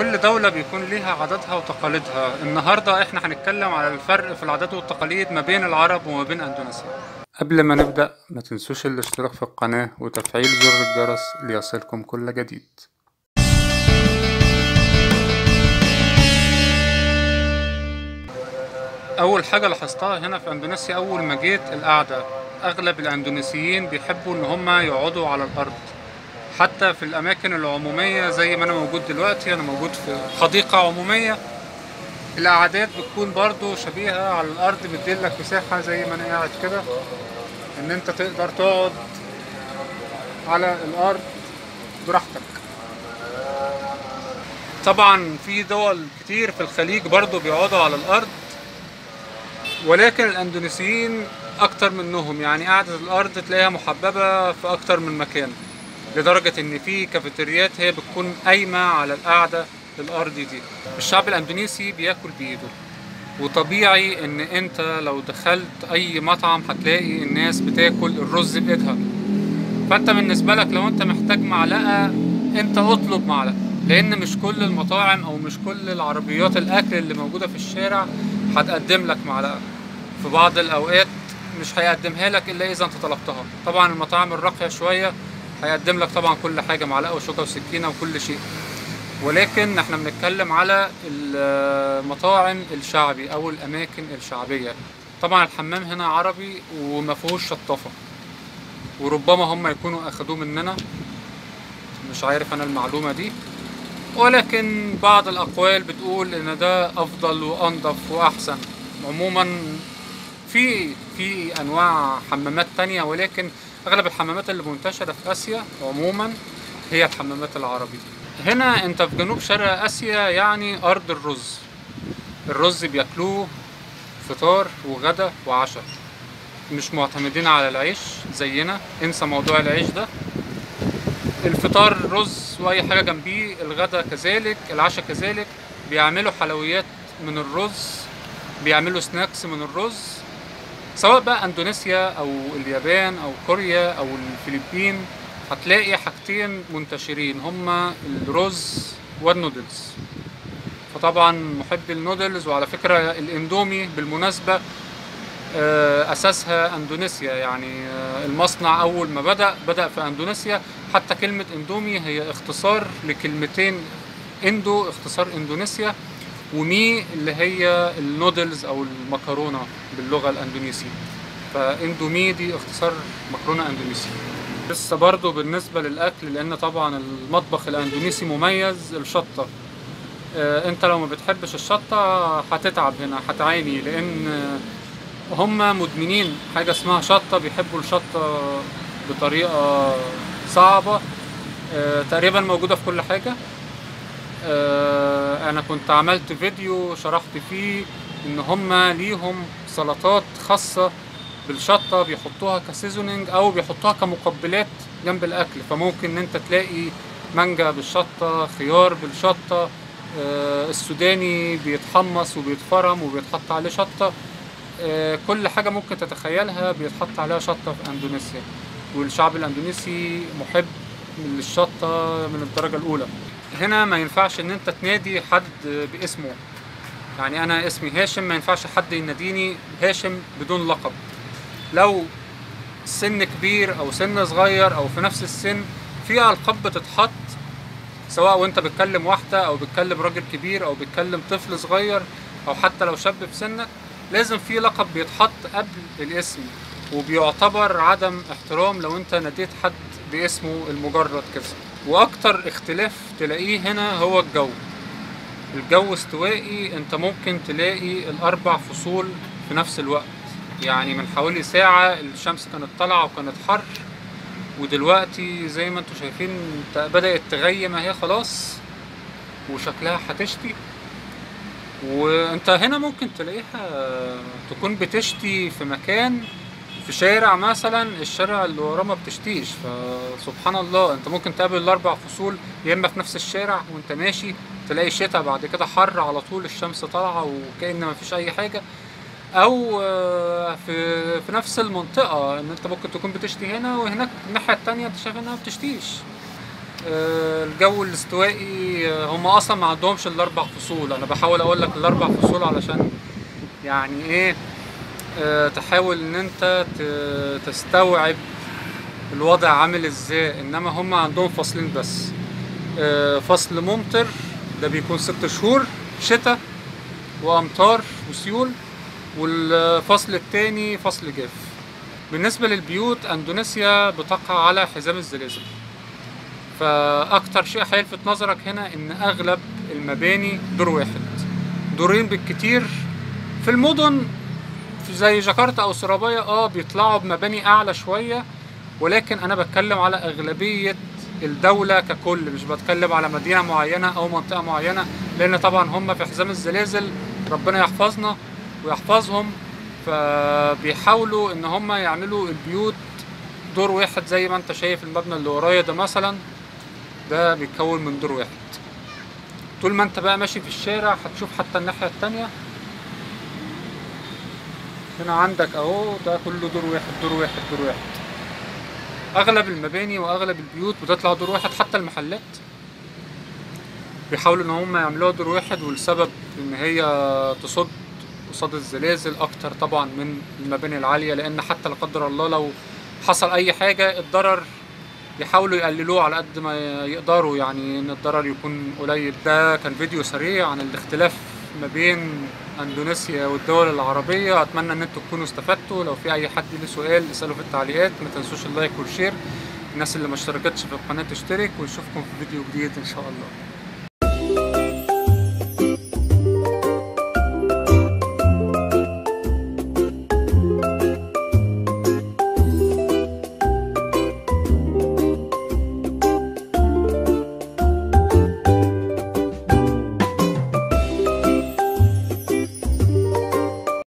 كل دولة بيكون ليها عاداتها وتقاليدها. النهاردة إحنا هنتكلم على الفرق في العادات والتقاليد ما بين العرب وما بين اندونيسيا قبل ما نبدأ ما تنسوش الاشتراك في القناة وتفعيل زر الجرس ليصلكم كل جديد. أول حاجة لاحظتها هنا في أندونيسيا أول ما جيت القعدة أغلب الأندونيسيين بيحبوا إن هما يقعدوا على الأرض. حتى في الأماكن العمومية زي ما أنا موجود دلوقتي أنا موجود في حديقة عمومية. القعدات بتكون برضو شبيهة على الأرض بتديلك مساحة زي ما أنا قاعد كده إن أنت تقدر تقعد على الأرض براحتك. طبعا في دول كتير في الخليج برضو بيقعدوا على الأرض ولكن الأندونيسيين أكتر منهم يعني قعدة الأرض تلاقيها محببة في أكتر من مكان. لدرجة إن في كافيتريات هي بتكون قايمة على القعدة الأرض دي. الشعب الأندونيسي بياكل بإيده. وطبيعي إن أنت لو دخلت أي مطعم هتلاقي الناس بتاكل الرز بإيدها. فأنت بالنسبة لك لو أنت محتاج معلقة أنت اطلب معلقة. لأن مش كل المطاعم أو مش كل العربيات الأكل اللي موجودة في الشارع هتقدم لك معلقة. في بعض الأوقات مش هيقدمها لك إلا إذا أنت طلبتها. طبعا المطاعم الراقية شوية هيقدم لك طبعا كل حاجة معلقة وشوكة وسكينة وكل شيء. ولكن إحنا بنتكلم على المطاعم الشعبي أو الأماكن الشعبية. طبعا الحمام هنا عربي وما فيهوش شطافة. وربما هم يكونوا أخدوه مننا. مش عارف أنا المعلومة دي. ولكن بعض الأقوال بتقول إن ده أفضل وأنظف وأحسن. عموما في في أنواع حمامات تانية ولكن أغلب الحمامات اللي منتشرة في آسيا عموما هي الحمامات العربي. هنا أنت في جنوب شرق آسيا يعني أرض الرز. الرز بياكلوه فطار وغدا وعشاء. مش معتمدين على العيش زينا. انسى موضوع العيش ده. الفطار رز وأي حاجة جنبيه الغدا كذلك العشاء كذلك. بيعملوا حلويات من الرز بيعملوا snacks من الرز. سواء بقى اندونيسيا أو اليابان أو كوريا أو الفلبين هتلاقي حاجتين منتشرين هما الرز والنودلز. فطبعا محب النودلز وعلى فكرة الاندومي بالمناسبة أساسها اندونيسيا. يعني المصنع أول ما بدأ بدأ في اندونيسيا. حتى كلمة اندومي هي اختصار لكلمتين اندو اختصار اندونيسيا. ومي اللي هي النودلز أو المكرونة باللغة الأندونيسية. فإندومي دي اختصار مكرونة اندونيسي لسه برضو بالنسبة للأكل لأن طبعا المطبخ الأندونيسي مميز الشطة. أنت لو ما بتحبش الشطة هتتعب هنا هتعاني لأن هم مدمنين حاجة اسمها شطة بيحبوا الشطة بطريقة صعبة. أه تقريبا موجودة في كل حاجة. أه أنا كنت عملت فيديو شرحت فيه إن هم ليهم سلطات خاصة بالشطة بيحطوها كسيزونينج أو بيحطوها كمقبلات جنب الأكل. فممكن إن أنت تلاقي مانجا بالشطة خيار بالشطة أه السوداني بيتحمص وبيتفرم وبيتحط عليه شطة. كل حاجة ممكن تتخيلها بيتحط عليها شطة في أندونيسيا. والشعب الأندونيسي محب للشطة من الدرجة الأولى. هنا ما ينفعش إن أنت تنادي حد باسمه. يعني أنا اسمي هاشم ما ينفعش حد يناديني هاشم بدون لقب. لو سن كبير أو سن صغير أو في نفس السن في ألقاب بتتحط سواء وأنت بتكلم واحدة أو بتكلم راجل كبير أو بتكلم طفل صغير أو حتى لو شاب في سنك لازم في لقب بيتحط قبل الاسم. وبيعتبر عدم احترام لو أنت ناديت حد باسمه المجرد كده وأكتر اختلاف تلاقيه هنا هو الجو. الجو استوائي أنت ممكن تلاقي الأربع فصول في نفس الوقت. يعني من حوالي ساعة الشمس كانت طالعة وكانت حر ودلوقتي زي ما أنتم شايفين بدأت تغيم أهي خلاص وشكلها هتشتي. وأنت هنا ممكن تلاقيها تكون بتشتي في مكان في شارع مثلا الشارع اللي وراه ما بتشتيش فسبحان الله أنت ممكن تقابل الأربع فصول يا إما في نفس الشارع وأنت ماشي تلاقي شتاء بعد كده حر على طول الشمس طالعة وكأن ما فيش أي حاجة. أو في في نفس المنطقة إن أنت ممكن تكون بتشتي هنا وهناك الناحية التانية أنت شايف إنها بتشتيش. آه، الجو الاستوائي آه، هم أصلا ما عندهمش الأربع فصول. أنا بحاول أقول لك الأربع فصول علشان يعني إيه آه، تحاول إن أنت تستوعب الوضع عامل إزاي إنما هم عندهم فصلين بس. آه، فصل ممطر ده بيكون ست شهور شتاء وأمطار وسيول والفصل التاني فصل جاف. بالنسبة للبيوت أندونيسيا بتقع على حزام الزلازل. فأكتر شيء هيلفت نظرك هنا إن أغلب المباني دور واحد. دورين بالكتير في المدن زي جاكرتا أو سرابايا آه بيطلعوا بمباني أعلى شوية ولكن أنا بتكلم على أغلبية الدولة ككل مش بتكلم على مدينة معينة أو منطقة معينة لأن طبعا هم في حزام الزلازل ربنا يحفظنا ويحفظهم فبيحاولوا إن هم يعملوا البيوت دور واحد زي ما أنت شايف المبنى اللي ورايا ده مثلا ده بيتكون من دور واحد. طول ما أنت بقى ماشي في الشارع هتشوف حتى الناحية التانية هنا عندك أهو ده كله دور واحد دور واحد دور واحد. أغلب المباني وأغلب البيوت بتطلع دور واحد حتى المحلات. بيحاولوا إن هم يعملوها دور واحد والسبب إن هي تصد قصاد الزلازل أكتر طبعا من المباني العالية لأن حتى لا قدر الله لو حصل أي حاجة الضرر يحاولوا يقللوه على قد ما يقدروا. يعني إن الضرر يكون قليل. ده كان فيديو سريع عن الاختلاف ما بين اندونيسيا والدول العربية. أتمنى إن أنتوا تكونوا استفدتوا. لو في أي حد له سؤال اسأله في التعليقات. ما تنسوش ال like وال share. الناس اللي ما اشتركتش في القناة تشترك. ونشوفكم في فيديو جديد إن شاء الله.